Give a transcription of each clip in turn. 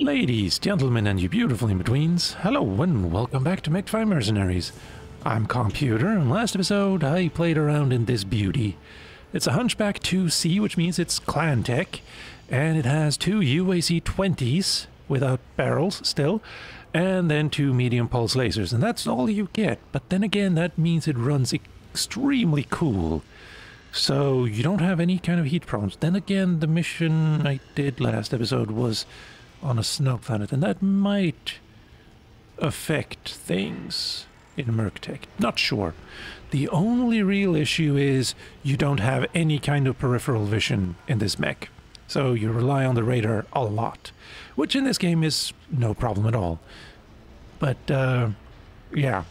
Ladies, gentlemen, and you beautiful in-betweens, hello and welcome back to 5 Mercenaries. I'm Calmputer, and last episode I played around in this beauty. It's a Hunchback 2C, which means it's clan tech, and it has two UAC 20s, without barrels still, and then two medium pulse lasers, and that's all you get. But then again, that means it runs extremely cool. So you don't have any kind of heat problems. Then again, the mission I did last episode was on a snow planet, and that might affect things in MercTech. Not sure. The only real issue is you don't have any kind of peripheral vision in this mech. So you rely on the radar a lot, which in this game is no problem at all. But, uh, yeah,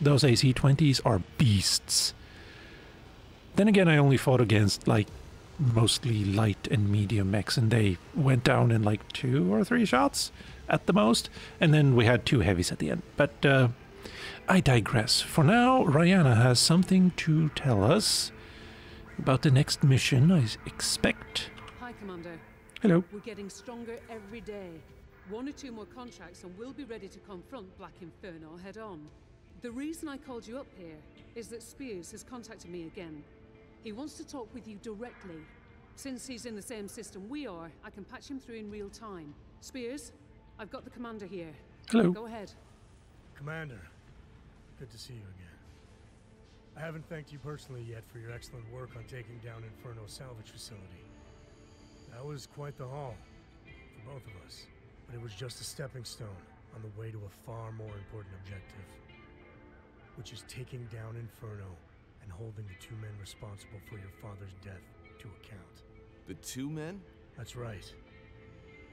those AC-20s are beasts. Then again, I only fought against, like, mostly light and medium mechs, and they went down in, like, two or three shots at the most, and then we had two heavies at the end. But, uh, I digress. For now, Ryana has something to tell us about the next mission, I expect. Hi, Commander. Hello. We're getting stronger every day. One or two more contracts and we'll be ready to confront Black Inferno head on. The reason I called you up here is that Spears has contacted me again. He wants to talk with you directly. Since he's in the same system we are, I can patch him through in real time. Spears, I've got the commander here. Hello. Go ahead. Commander, good to see you again. I haven't thanked you personally yet for your excellent work on taking down Inferno salvage facility. That was quite the haul, for both of us. But it was just a stepping stone on the way to a far more important objective. Which is taking down Inferno and holding the two men responsible for your father's death to account. The two men? That's right.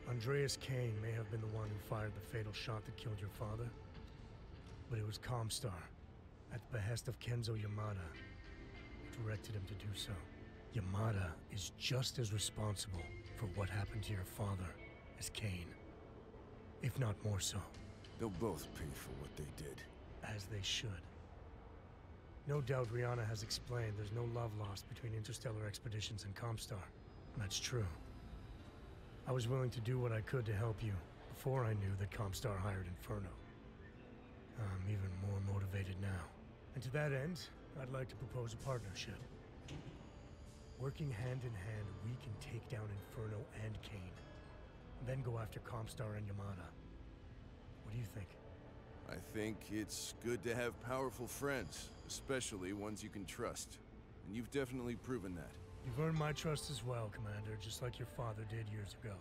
Andreas Kane may have been the one who fired the fatal shot that killed your father, but it was Comstar, at the behest of Kenzo Yamada, who directed him to do so. Yamada is just as responsible for what happened to your father as Kane, if not more so, They'll both pay for what they did. as they should. No doubt Ryana has explained there's no love lost between interstellar expeditions and Comstar. That's true. I was willing to do what I could to help you before I knew that Comstar hired Inferno. I'm even more motivated now. And to that end, I'd like to propose a partnership. Working hand in hand, we can take down Inferno and Kane. Then go after Comstar and Yamada. What do you think? I think it's good to have powerful friends, especially ones you can trust. And you've definitely proven that. You've earned my trust as well, Commander, just like your father did years ago.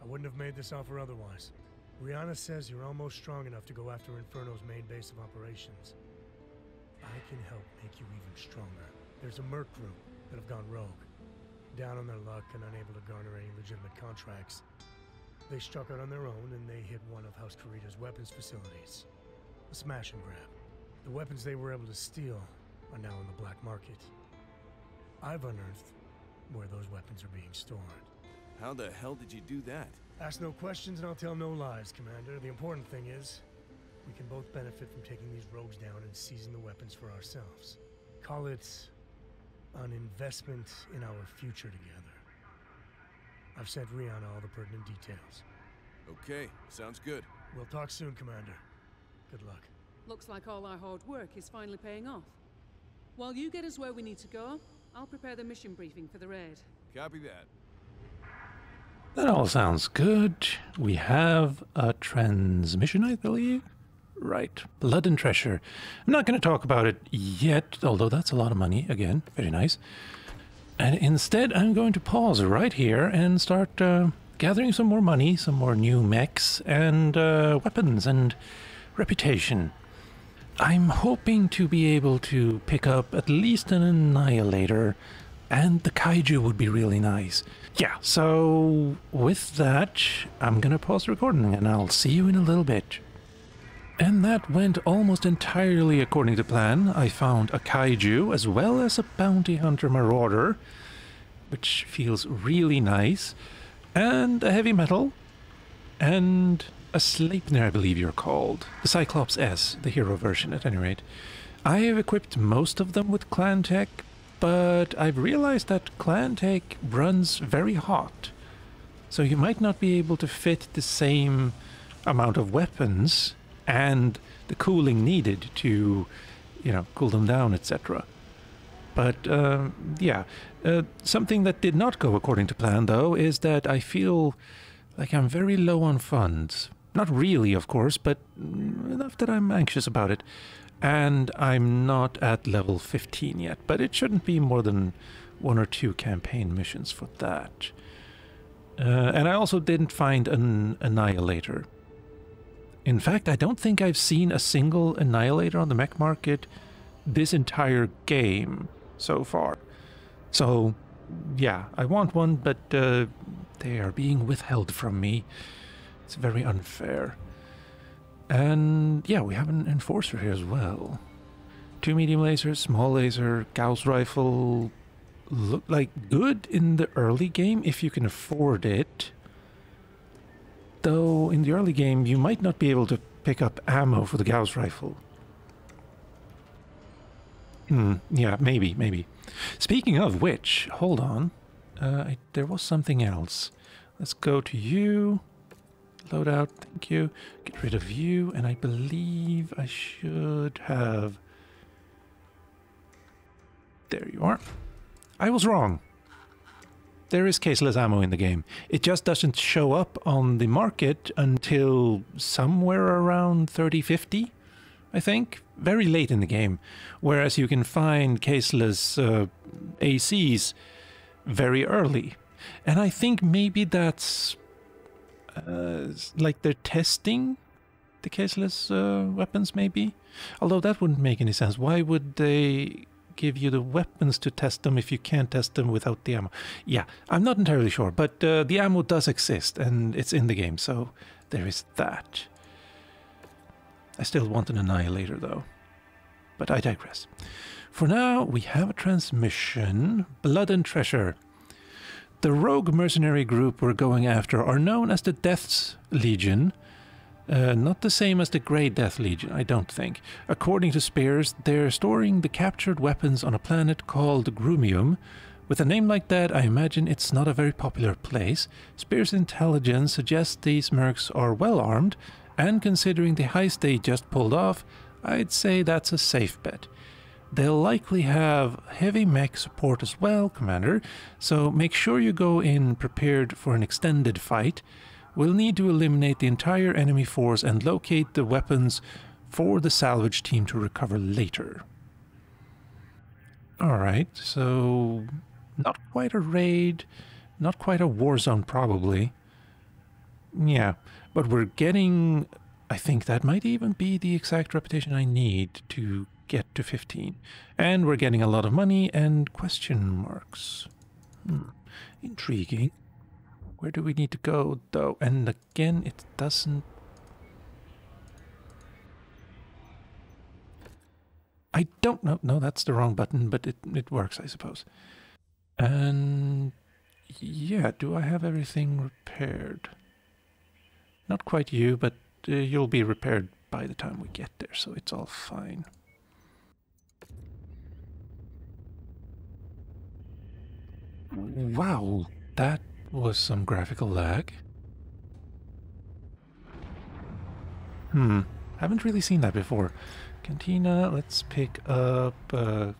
I wouldn't have made this offer otherwise. Ryana says you're almost strong enough to go after Inferno's main base of operations. I can help make you even stronger. There's a Merc group that have gone rogue. Down on their luck and unable to garner any legitimate contracts. They struck out on their own and they hit one of House Kurita's weapons facilities. A smash and grab. The weapons they were able to steal are now on the black market. I've unearthed where those weapons are being stored. How the hell did you do that? Ask no questions and I'll tell no lies, Commander. The important thing is, we can both benefit from taking these rogues down and seizing the weapons for ourselves. Call it an investment in our future together. I've sent Ryana all the pertinent details. Okay, sounds good. We'll talk soon, Commander. Good luck. Looks like all our hard work is finally paying off. While you get us where we need to go, I'll prepare the mission briefing for the raid. Copy that. That all sounds good. We have a transmission, I believe. Right. Blood and treasure. I'm not going to talk about it yet, although that's a lot of money. Again, very nice. And instead, I'm going to pause right here and start uh, gathering some more money, some more new mechs, and uh, weapons and reputation. I'm hoping to be able to pick up at least an Annihilator, and the Kaiju would be really nice. Yeah, so with that, I'm gonna pause recording and I'll see you in a little bit. And that went almost entirely according to plan. I found a kaiju as well as a bounty hunter marauder, which feels really nice, and a heavy metal, and a Sleipnir, I believe you're called. The Cyclops S, the hero version at any rate. I have equipped most of them with clan tech, but I've realized that clan tech runs very hot. So you might not be able to fit the same amount of weapons and the cooling needed to, you know, cool them down, etc. But uh, yeah, uh, something that did not go according to plan, though, is that I feel like I'm very low on funds. Not really, of course, but enough that I'm anxious about it. And I'm not at level 15 yet, but it shouldn't be more than one or two campaign missions for that. Uh, and I also didn't find an Annihilator. In fact, I don't think I've seen a single Annihilator on the mech market this entire game so far. So, yeah, I want one, but uh, they are being withheld from me. It's very unfair. And yeah, we have an enforcer here as well. Two medium lasers, small laser, Gauss rifle. Look like good in the early game if you can afford it. Though in the early game you might not be able to pick up ammo for the Gauss rifle. Hmm, yeah, maybe, maybe. Speaking of which, hold on. Uh, I, there was something else. Let's go to you. Loadout, thank you. Get rid of you, and I believe I should have... There you are. I was wrong. There is caseless ammo in the game. It just doesn't show up on the market until somewhere around 3050, I think. Very late in the game. Whereas you can find caseless uh, ACs very early. And I think maybe that's uh, like they're testing the caseless uh, weapons, maybe. Although that wouldn't make any sense. Why would they give you the weapons to test them if you can't test them without the ammo? Yeah, I'm not entirely sure, but uh, the ammo does exist and it's in the game, so there is that. I still want an annihilator, though. But I digress. For now, we have a transmission Blood and Treasure. The rogue mercenary group we're going after are known as the Death's Legion. Uh, not the same as the Grey Death Legion, I don't think. According to Spears, they're storing the captured weapons on a planet called Grumium. With a name like that, I imagine it's not a very popular place. Spears' intelligence suggests these mercs are well armed, and considering the heist they just pulled off, I'd say that's a safe bet. They'll likely have heavy mech support as well, Commander, so make sure you go in prepared for an extended fight. We'll need to eliminate the entire enemy force and locate the weapons for the salvage team to recover later. Alright, so not quite a raid, not quite a war zone probably. Yeah, but we're getting I think that might even be the exact reputation I need to get to 15. And we're getting a lot of money and question marks. Hmm. Intriguing. Where do we need to go, though? And again, it doesn't... I don't know. No, that's the wrong button, but it, it works, I suppose. And... Yeah, do I have everything repaired? Not quite you, but uh, you'll be repaired by the time we get there, so it's all fine. Wow, that was some graphical lag. Hmm, haven't really seen that before. Cantina, let's pick up, uh,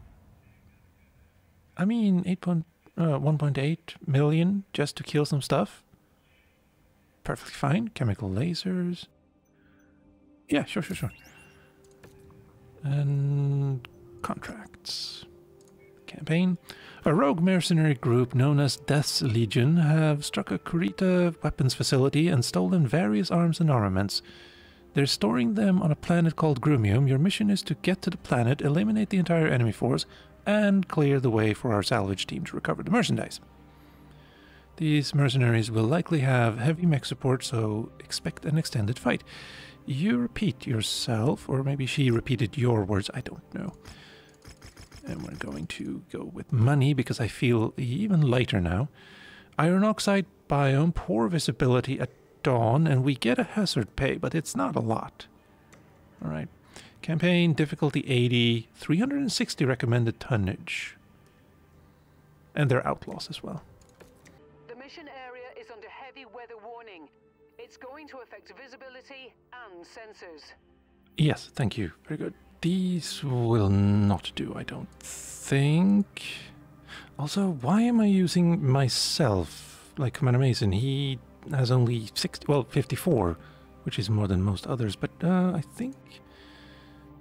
I mean, 8 point, uh, 1.8 million just to kill some stuff. Perfectly fine. Chemical lasers. Yeah, sure, sure, sure. And contracts. Campaign. A rogue mercenary group known as Death's Legion have struck a Kurita weapons facility and stolen various arms and armaments. They're storing them on a planet called Grumium. Your mission is to get to the planet, eliminate the entire enemy force, and clear the way for our salvage team to recover the merchandise. These mercenaries will likely have heavy mech support, so expect an extended fight. You repeat yourself, or maybe she repeated your words, I don't know. And we're going to go with money because I feel even lighter now. Iron oxide biome, poor visibility at dawn, and we get a hazard pay, but it's not a lot. All right. Campaign difficulty 80, 360 recommended tonnage. And they're outlaws as well. The mission area is under heavy weather warning. It's going to affect visibility and sensors. Yes, thank you. Very good. These will not do, I don't think. Also, why am I using myself like Commander Mason? He has only 60, well, 54, which is more than most others, but uh, I think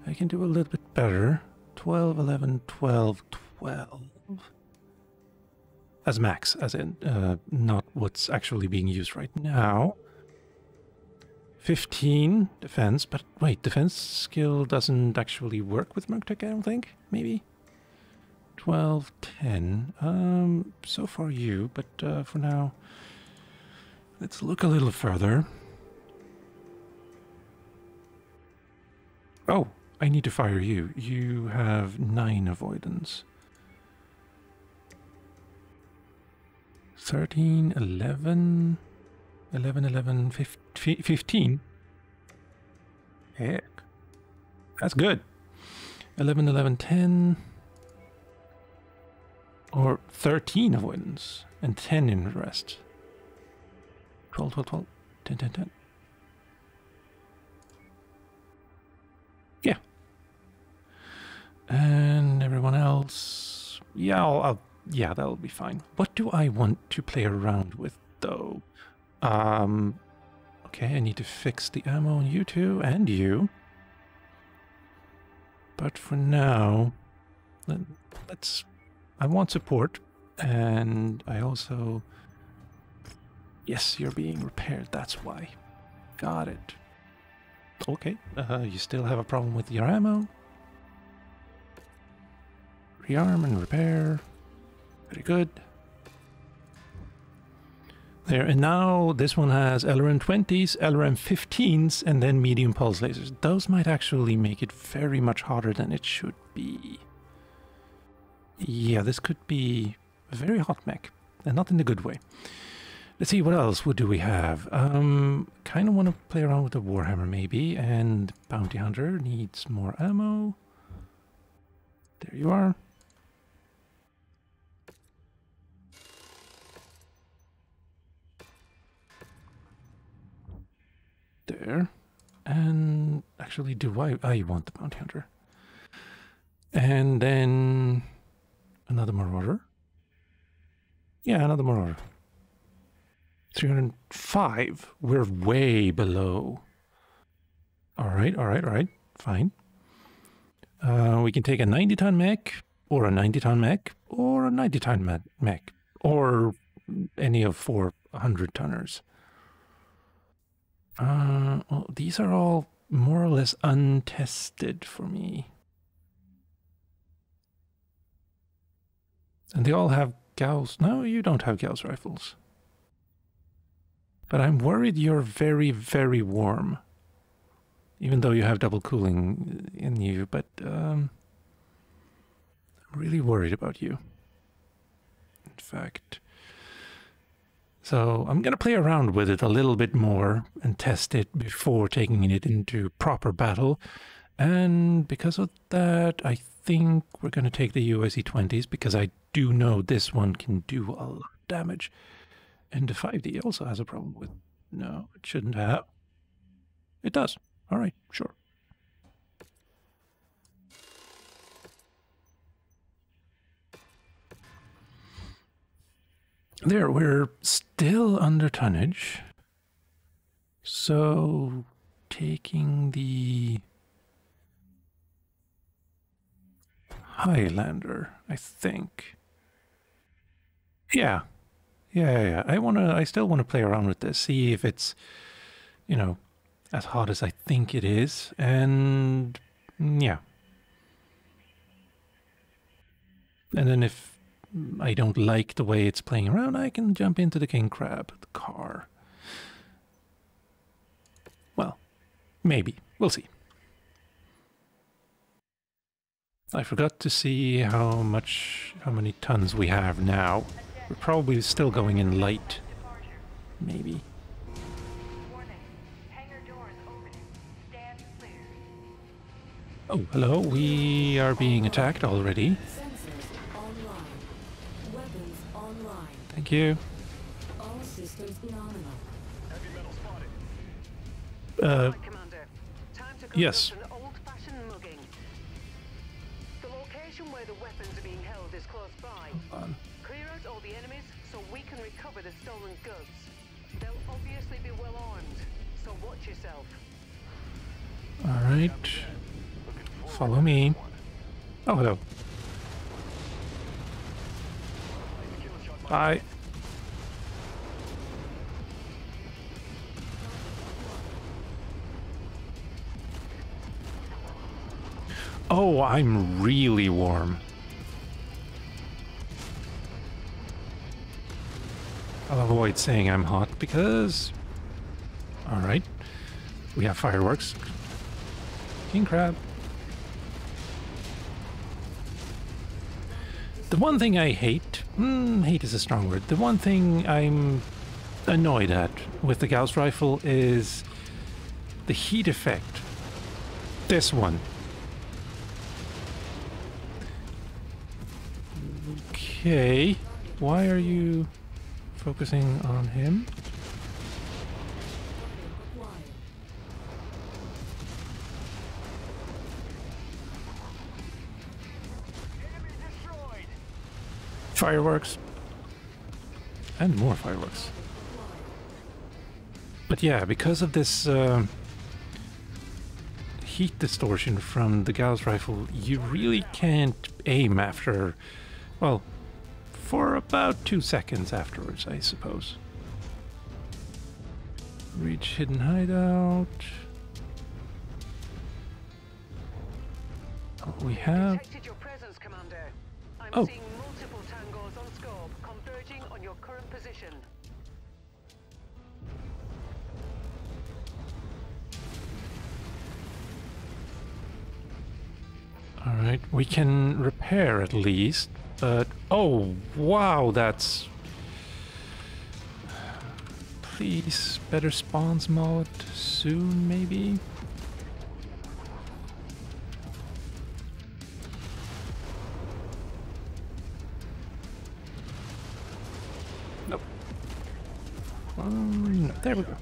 I can do a little bit better. 12, 11, 12, 12. As max, as in, uh, not what's actually being used right now. 15 defense, but wait, defense skill doesn't actually work with MercTech, I don't think. Maybe? 12, 10. Um, so far you, but uh, for now, let's look a little further. Oh, I need to fire you. You have 9 avoidance. 13, 11, 11, 11, 15. Heck. That's good. 11, 11, 10. Or 13 avoidance and 10 in the rest. 12, 12, 12, 10, 10, 10. Yeah. And everyone else. Yeah, I'll, I'll yeah, that'll be fine. What do I want to play around with, though? Um, okay, I need to fix the ammo on you two and you. But for now, let, let's... I want support, and I also... Yes, you're being repaired, that's why. Got it. Okay, uh, you still have a problem with your ammo. Rearm and repair. Very good. There, and now this one has LRM 20s, LRM 15s, and then medium pulse lasers. Those might actually make it very much harder than it should be. Yeah, this could be a very hot mech, and not in a good way. Let's see, what else would do we have? Um, kind of want to play around with the Warhammer maybe, and Bounty Hunter needs more ammo. There you are. There. And actually, do I? I want the bounty hunter. And then another marauder. Yeah, another marauder. 305. We're way below. All right, all right, all right. Fine. Uh, we can take a 90 ton mech, or a 90 ton mech, or a 90 ton mech, or any of four 100 tonners. Uh, well, these are all more or less untested for me. And they all have Gauss. No, you don't have Gauss rifles. But I'm worried you're very, very warm. Even though you have double cooling in you, but um, I'm really worried about you. In fact, so I'm going to play around with it a little bit more and test it before taking it into proper battle. And because of that, I think we're going to take the UAC 20s because I do know this one can do a lot of damage. And the 5D also has a problem with... No, it shouldn't have. It does. All right, sure. There, we're still under tonnage. So, taking the Highlander, I think. Yeah. Yeah, yeah, yeah. I want to I still want to play around with this, see if it's you know, as hot as I think it is and mm, yeah. And then if I don't like the way it's playing around, I can jump into the King Crab, the car. Well, maybe. We'll see. I forgot to see how much, how many tons we have now. We're probably still going in light. Maybe. Oh, hello. We are being attacked already. Thank you. All systems nominal. Heavy metal spotted. Uh, Right, Commander. Time to yes. an old-fashioned mugging. The location where the weapons are being held is close by. Clear out all the enemies so we can recover the stolen goods. They'll obviously be well armed, so watch yourself. All right. Follow me. Oh, hello. Hi. Oh, I'm really warm. I'll avoid saying I'm hot because. Alright. We have fireworks. King crab. The one thing I hate, mm, hate is a strong word. The one thing I'm annoyed at with the Gauss rifle is the heat effect. This one. Okay, why are you focusing on him? Fireworks. And more fireworks. But yeah, because of this uh, heat distortion from the Gauss rifle, you really can't aim after, well, for about two seconds afterwards, I suppose. Reach hidden hideout. We have. Your presence, Commander. I'm Oh. We can repair at least, but oh wow, that's please better spawns mod soon, maybe. Nope. Um, no, there we go.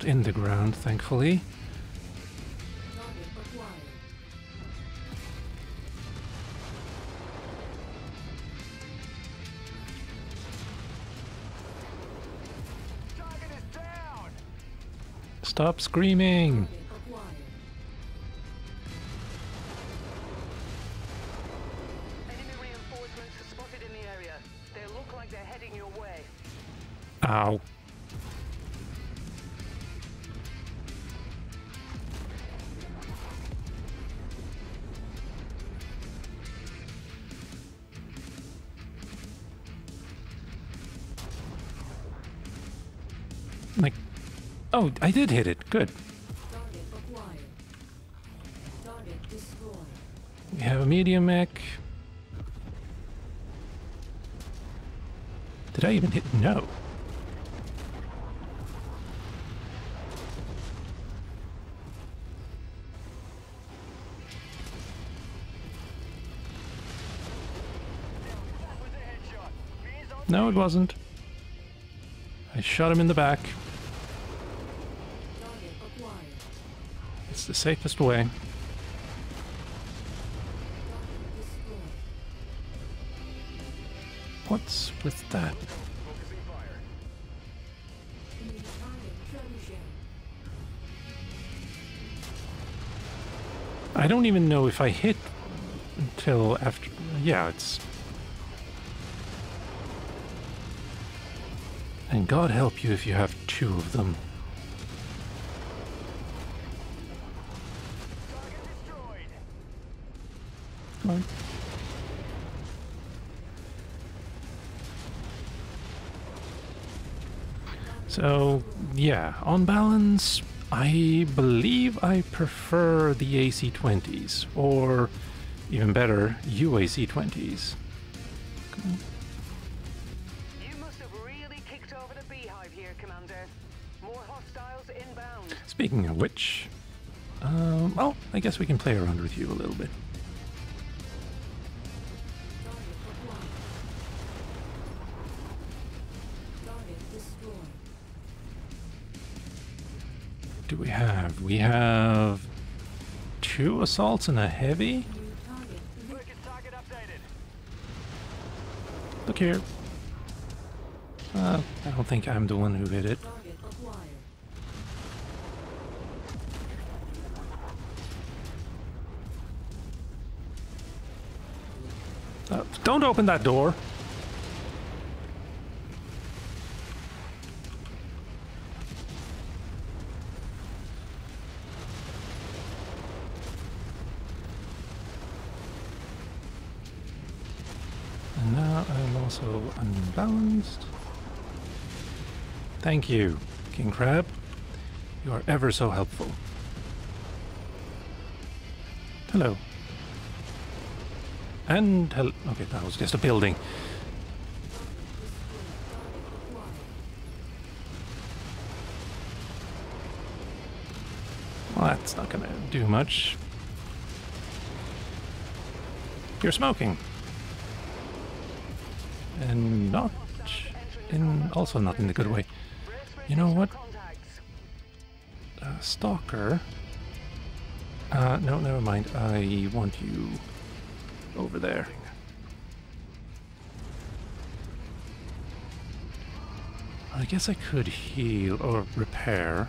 Not in the ground, thankfully. Stop screaming! Like, oh, I did hit it. Good. We have a medium mech. Did I even hit? No. No, it wasn't. I shot him in the back. The safest way. What's with that? I don't even know if I hit until after. Yeah, it's. And God help you if you have two of them. Come on. So, yeah, on balance, I believe I prefer the AC20s, or even better, UAC20s. You must have really kicked over the beehive here, Commander. More hostiles inbound. Speaking of which, um, well, I guess we can play around with you a little bit. We have two assaults and a heavy. Look here. Uh, I don't think I'm the one who hit it. Uh, don't open that door. And now I'm unbalanced. Thank you, King Crab. You are ever so helpful. Hello. And hel- okay, that was just a building. Well, that's not gonna do much. You're smoking. And not in also not in the good way. You know what? Uh, stalker. Uh, no, never mind. I want you over there. I guess I could heal or repair.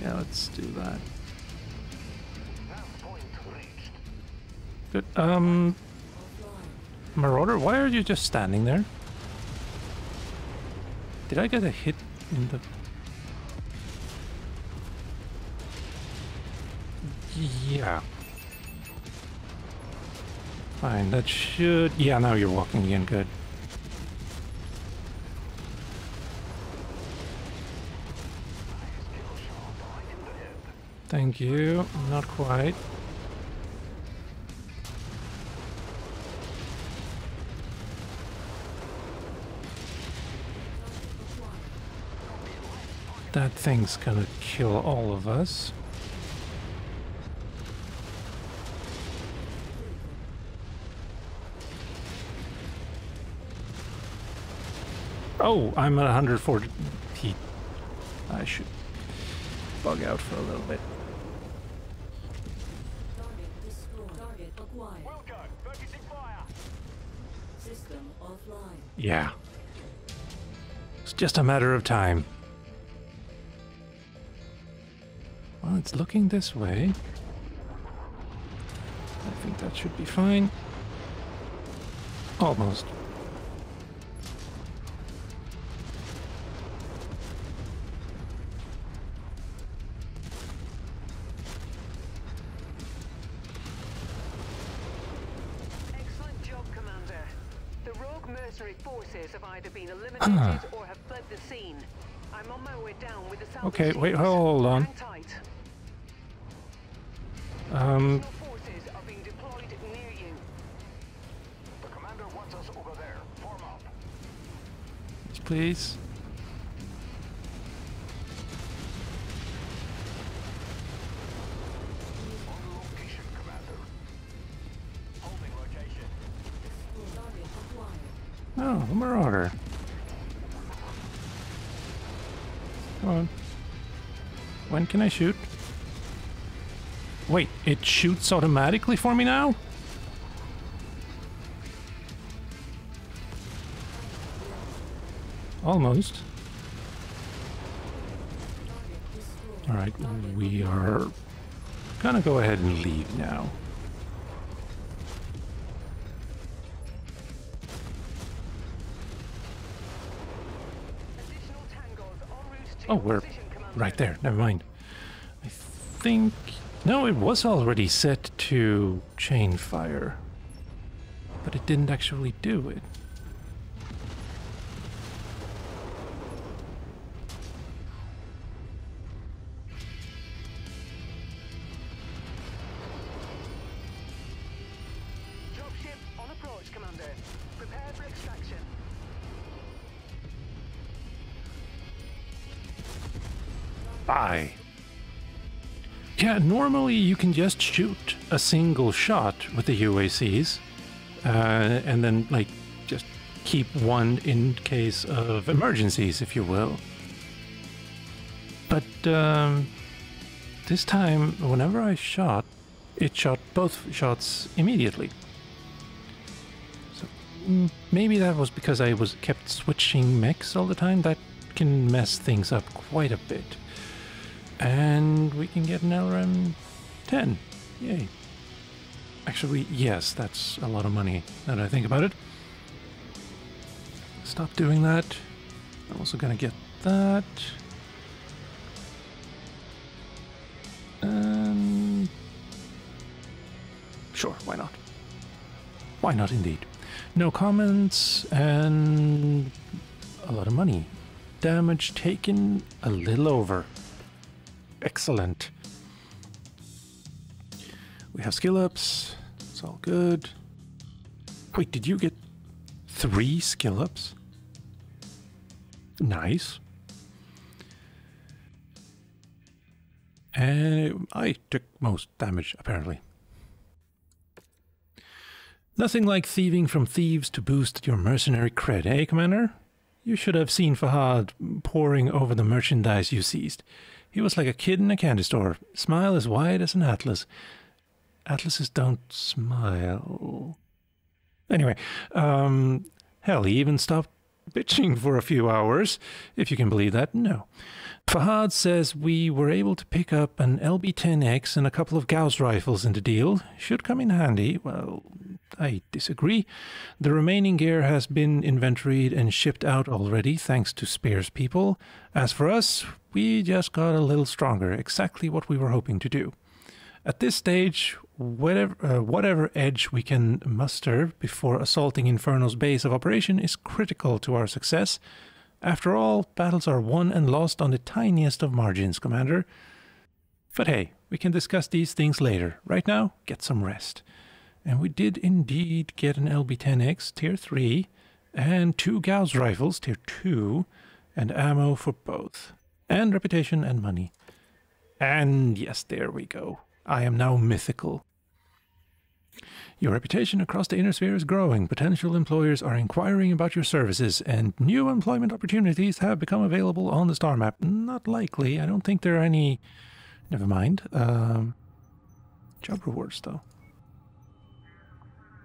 Yeah, let's do that. Good. Um, Marauder, why are you just standing there? Did I get a hit in the... Yeah. Fine, that should... Yeah, now you're walking again, good. Thank you. Not quite. That thing's gonna kill all of us. Oh, I'm at 140 feet. I should bug out for a little bit. Target destroyed. Target acquired. System offline. Yeah. It's just a matter of time. Well, it's looking this way. I think that should be fine. Almost. Excellent job, Commander. The rogue mercenary forces have either been eliminated Ah. or have fled the scene. I'm on my way down with the Okay, wait, hold please. Oh, a marauder. Come on. When can I shoot? Wait, it shoots automatically for me now? Almost. Alright, we are gonna go ahead and leave now. Additional tangos en route to Oh, we're right there. Never mind. I think... No, it was already set to chain fire. But it didn't actually do it. Yeah, normally you can just shoot a single shot with the UACs, uh, and then like just keep one in case of emergencies, if you will. But um, this time, whenever I shot, it shot both shots immediately. So mm, maybe that was because I was kept switching mechs all the time. That can mess things up quite a bit. And we can get an LRM 10. Yay. Actually, yes, that's a lot of money now that I think about it. Stop doing that. I'm also gonna get that. Um, sure, why not? Why not indeed? No comments and a lot of money. Damage taken a little over. Excellent. We have skill ups. It's all good. Wait, did you get three skill ups? Nice. And I took most damage, apparently. Nothing like thieving from thieves to boost your mercenary cred, eh, Commander? You should have seen Fahad poring over the merchandise you seized. He was like a kid in a candy store, smile as wide as an atlas. Atlases don't smile. Anyway, um, hell, he even stopped bitching for a few hours, if you can believe that. No. Fahad says we were able to pick up an LB-10X and a couple of Gauss rifles in the deal. Should come in handy. Well, I disagree. The remaining gear has been inventoried and shipped out already, thanks to Spears people. As for us, we just got a little stronger, exactly what we were hoping to do. At this stage, whatever, uh, whatever edge we can muster before assaulting Inferno's base of operation is critical to our success. After all, battles are won and lost on the tiniest of margins, Commander. But hey, we can discuss these things later. Right now, get some rest. And we did indeed get an LB-10X Tier 3 and two Gauss rifles Tier 2 and ammo for both. And reputation and money. And yes, there we go. I am now mythical. Your reputation across the inner sphere is growing. Potential employers are inquiring about your services, and new employment opportunities have become available on the star map. Not likely. I don't think there are any. Never mind. Um, job rewards, though.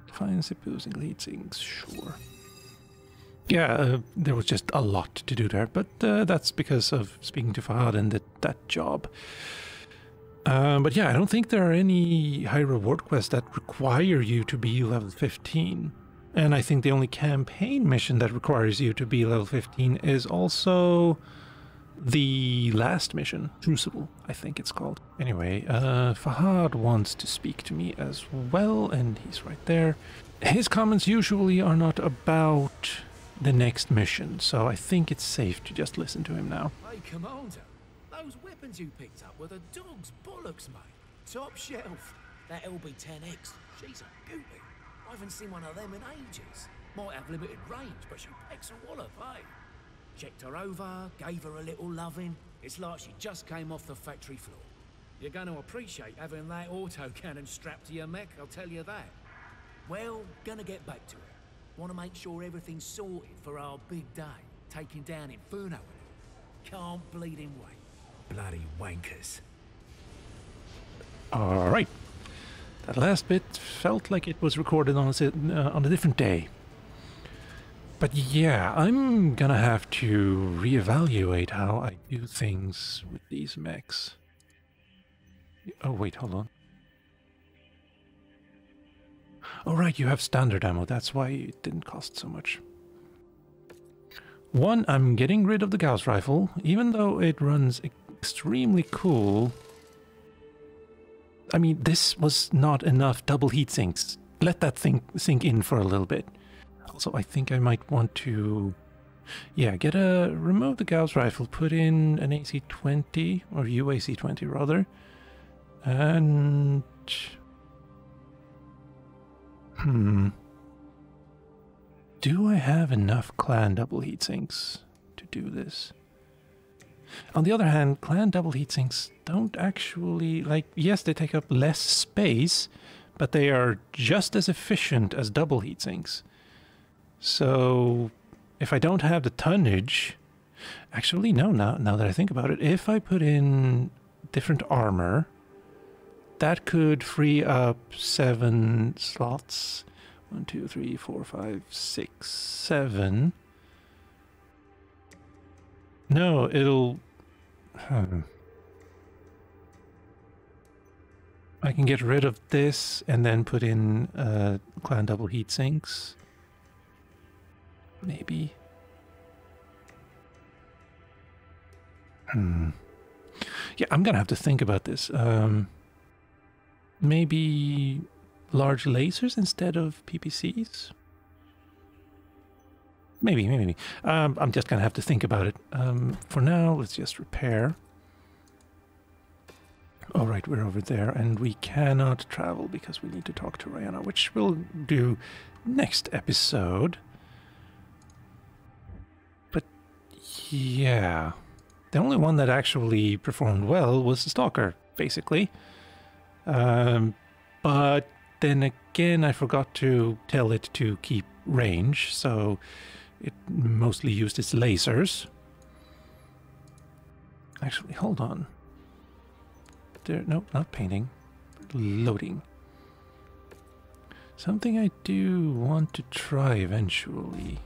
Defiance, opposing lead things, sure. Yeah, uh, there was just a lot to do there, but uh, that's because of speaking to Fahad and that job. Um, but yeah, I don't think there are any high reward quests that require you to be level 15. And I think the only campaign mission that requires you to be level 15 is also the last mission, Crucible, I think it's called. Anyway, uh, Fahad wants to speak to me as well, and he's right there. His comments usually are not about the next mission, so I think it's safe to just listen to him now. Hey, Commander, weapons you picked up were the dog's bollocks, mate. Top shelf. That LB-10X, she's a beauty. I haven't seen one of them in ages. Might have limited range, but she pecks a wallop, eh? Checked her over, gave her a little loving. It's like she just came off the factory floor. You're going to appreciate having that autocannon strapped to your mech, I'll tell you that. Well, gonna get back to it. Want to make sure everything's sorted for our big day, taking down Inferno. Can't bleed him wait. Bloody wankers. All right. That last bit felt like it was recorded on a, uh, on a different day. But yeah, I'm gonna have to reevaluate how I do things with these mechs. Oh, wait, hold on. Oh, right, you have standard ammo. That's why it didn't cost so much. One, I'm getting rid of the Gauss rifle, even though it runs extremely cool. I mean, this was not enough double heat sinks. Let that thing sink in for a little bit. Also, I think I might want to, yeah, get a remove the Gauss rifle, put in an AC20 or UAC20 rather, and hmm, do I have enough clan double heat sinks to do this? On the other hand, clan double heatsinks don't actually like yes, they take up less space, but they are just as efficient as double heatsinks. So if I don't have the tonnage, actually no, now now that I think about it, if I put in different armor, that could free up seven slots. One, two, three, four, five, six, seven. No, it'll. Hmm. I can get rid of this and then put in uh, clan double heat sinks. Maybe. Hmm. Yeah, I'm gonna have to think about this. Um, maybe large lasers instead of PPCs. Maybe, maybe. Um, I'm just gonna have to think about it. Um, for now, let's just repair. All right, we're over there, and we cannot travel because we need to talk to Ryana, which we'll do next episode. But yeah, the only one that actually performed well was the Stalker, basically. Um, but then again, I forgot to tell it to keep range, so it mostly used its lasers. Actually, hold on. There, no, not painting. Loading. Something I do want to try eventually.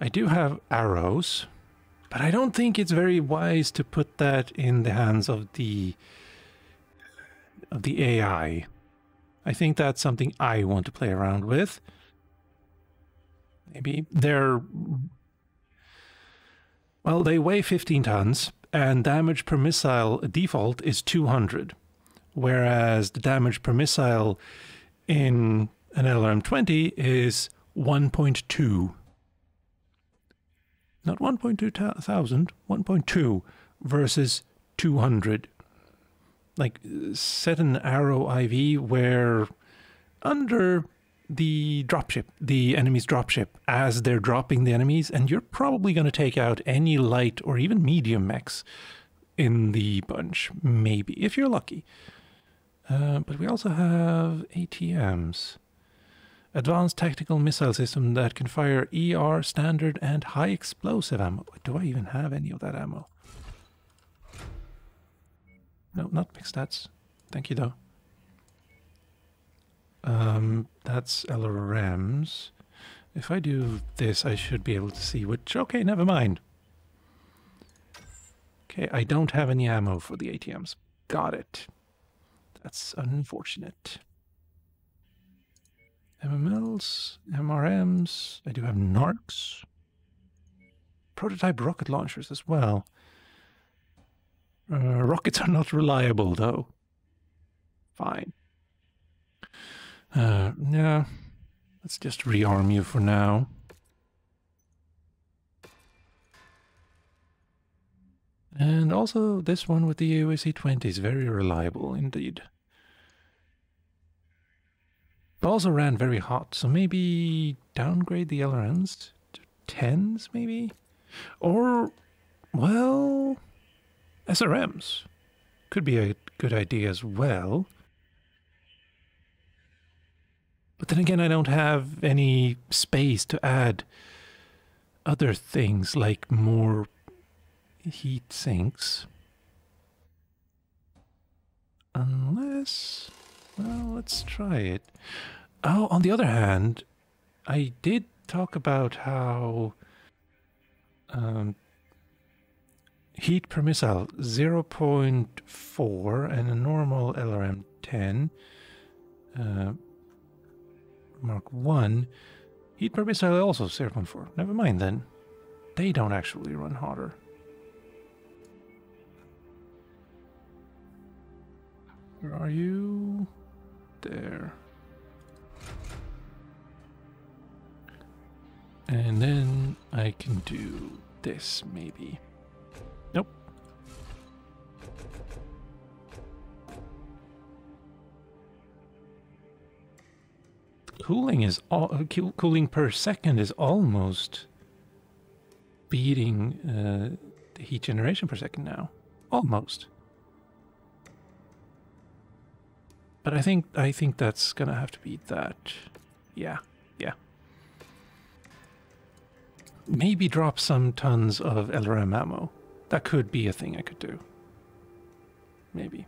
I do have arrows, but I don't think it's very wise to put that in the hands of the of the AI. I think that's something I want to play around with. Maybe they're well, they weigh 15 tons, and damage per missile default is 200, whereas the damage per missile in an LRM-20 is 1.2. Not 1.2 thousand, 1.2 versus 200. Like set an arrow IV where under the dropship, the enemy's dropship, as they're dropping the enemies, and you're probably going to take out any light or even medium mechs in the bunch, maybe, if you're lucky. Uh, but we also have ATMs. Advanced Tactical Missile System that can fire ER, standard, and high explosive ammo. Do I even have any of that ammo? No, not mixed stats. Thank you, though. Um, that's LRMs. If I do this, I should be able to see which... Okay, never mind. Okay, I don't have any ammo for the ATMs. Got it. That's unfortunate. MMLs, MRMs. I do have NARCs. Prototype rocket launchers as well. Uh, rockets are not reliable, though. Fine. Uh, yeah. Let's just rearm you for now. And also, this one with the UAC 20 is very reliable indeed. Also ran very hot, so maybe downgrade the LRMs to 10s, maybe? Or, well, SRMs could be a good idea as well. But then again, I don't have any space to add other things like more heat sinks. Unless, well, let's try it. Oh, on the other hand, I did talk about how um, heat per missile 0.4 and a normal LRM 10. Uh, Mark 1. Heat per missile also 0.4. Never mind then. They don't actually run hotter. Where are you? There. And then I can do this, maybe. Cooling is all, uh, cooling per second is almost beating uh, the heat generation per second now. Almost. But I think I think that's gonna have to be that. Yeah, yeah. Maybe drop some tons of LRM ammo. That could be a thing I could do. Maybe.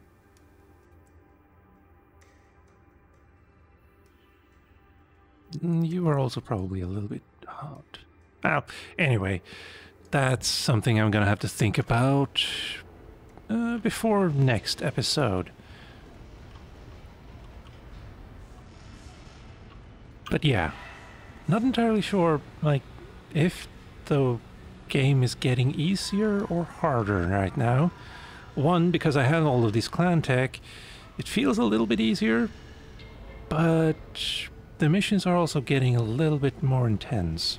You are also probably a little bit hot. Well, anyway, that's something I'm gonna have to think about uh, before next episode. But yeah, not entirely sure, like, if the game is getting easier or harder right now. One, because I have all of this clan tech, it feels a little bit easier, but the missions are also getting a little bit more intense.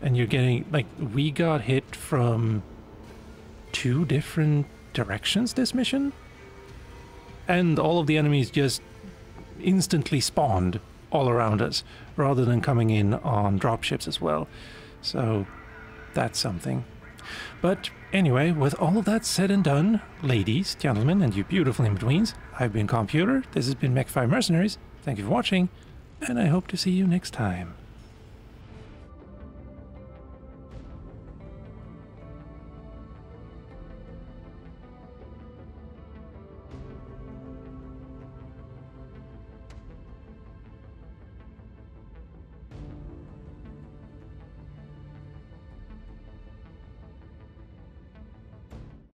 And you're getting, like, we got hit from two different directions this mission. And all of the enemies just instantly spawned all around us rather than coming in on dropships as well. So that's something. But anyway, with all of that said and done, ladies, gentlemen, and you beautiful in-betweens, I've been Calmputer, this has been Mech 5 Mercenaries, thank you for watching, and I hope to see you next time.